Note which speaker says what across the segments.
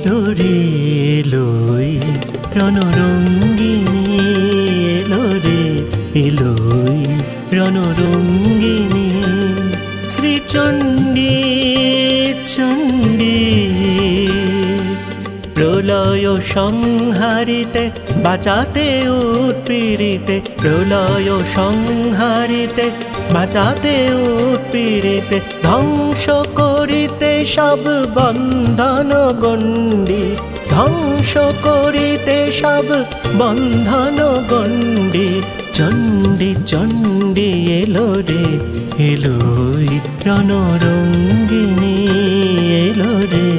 Speaker 1: এলো রে এলোই রণরঙ্গিনী এলো রে, এলোই রণরঙ্গিনী। শ্রীচণ্ডী, চণ্ডী, প্রলয় সংহারিতে বাঁচাতে উৎপীড়িতে, প্রলয় সংহারিতে বাঁচাতে উৎপীড়িতে ধ্বংস করিতে সব বন্ধন গণ্ডি। ধ্বংস করিতে সব বন্ধন গণ্ডি। চণ্ডী চণ্ডী এলো রে এলোই রণরঙ্গিনী, এলো রে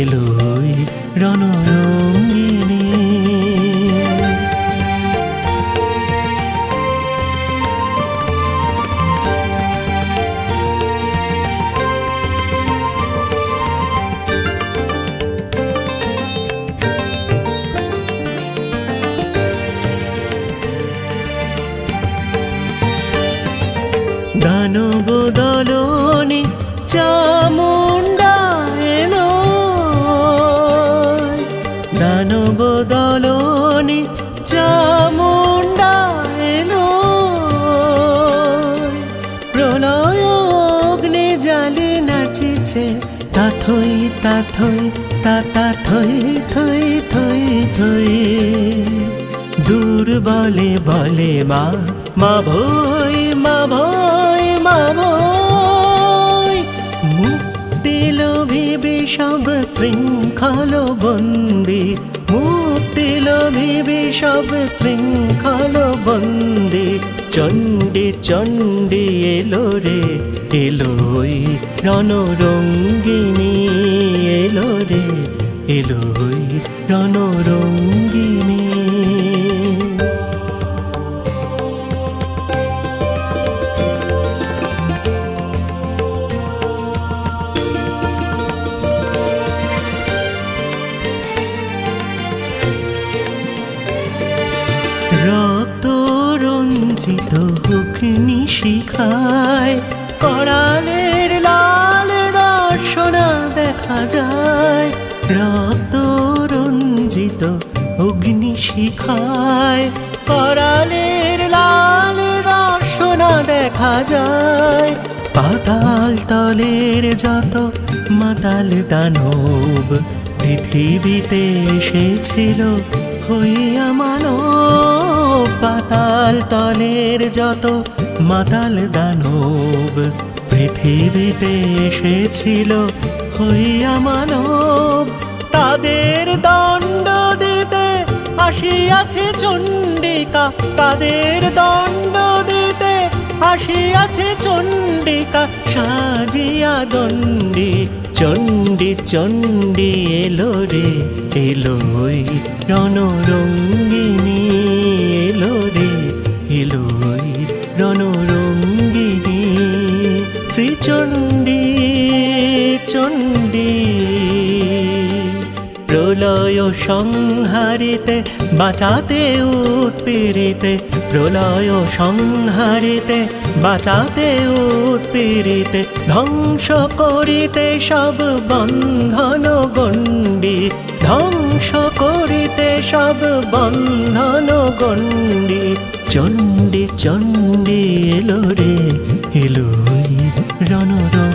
Speaker 1: এলোই রণরঙ্গিনী। নাচিছে তা থই তা থই, তা তা থই থই থই থই। দূর বলে বলে মা মা ভই মা ভই মা ভই মুক্তি লোভে সব শৃঙ্খল সব শৃঙ্খল বন্দি চণ্ডী চণ্ডী এলো রে এলোই রণরঙ্গিনী এলো রে এলোই রণরঙ্গিনী। রঞ্জিত অগ্নি শিখায় কড়ালের লাল রসনা দেখা যায়। রক্ত রঞ্জিত অগ্নি শিখায় কড়ালের লাল রসনা দেখা যায়। পাতাল তলের যত মাতাল দানব পৃথিবীতে এসেছিল হইয়া মানব পাতাল তলের যত মাতাল দানব, পৃথিবীতে এসেছিল হইয়া মানব তাদের দণ্ড দিতে আসিয়াছে চণ্ডিকা, তাদের দণ্ড দিতে আসিয়াছে চণ্ডিকা, সাজিয়া দণ্ডি, চণ্ডী চণ্ডী এলো রে এলোই রণরঙ্গিনী। চণ্ডী প্রলয় সংহারিতে বাঁচাতে উৎপীড়িতে, প্রলয় সংহারিতে বাঁচাতে উৎপীড়িতে, ধ্বংস করিতে সব বন্ধন গণ্ডি। ধ্বংস করিতে সব বন্ধন গণ্ডি। চণ্ডী চণ্ডী এলো রে এলোই রণরঙ্গিনী